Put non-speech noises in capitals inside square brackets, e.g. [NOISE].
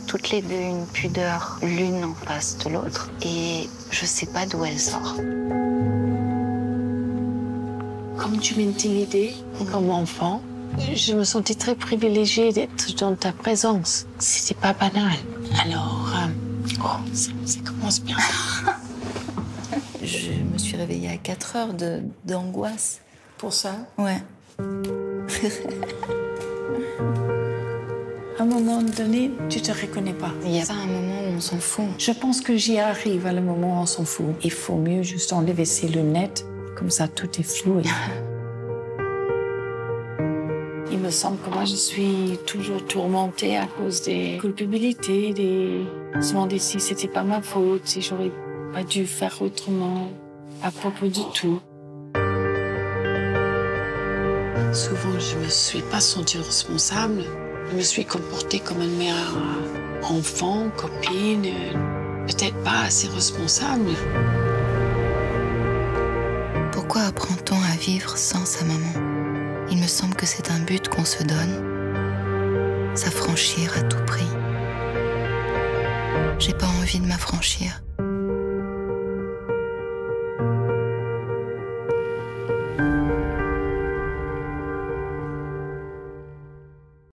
toutes les deux une pudeur l'une en face de l'autre et je sais pas d'où elle sort. Comme tu m'intimidais comme enfant, je me sentais très privilégiée d'être dans ta présence. C'était pas banal. Alors, euh, oh, ça, ça commence bien. [LAUGHS] Je me suis réveillée à 4 heures de- d'angoisse. Pour ça, Ouais. [LAUGHS] à un moment donné, tu te reconnais pas. Il y a pas un moment où on s'en fout. Je pense que j'y arrive à le moment où on s'en fout. Il faut mieux juste enlever ses lunettes, comme ça tout est flou. [LAUGHS] Il me semble que moi je suis toujours tourmentée à cause des culpabilités, des se demander si c'était pas ma faute, si j'aurais pas dû faire autrement à propos de tout. Souvent, je me suis pas sentie responsable. Je me suis comportée comme une mère enfant, copine, peut-être pas assez responsable. Pourquoi apprend-on à vivre sans sa maman? Il me semble que c'est un but qu'on se donne. S'affranchir à tout prix. J'ai pas envie de m'affranchir.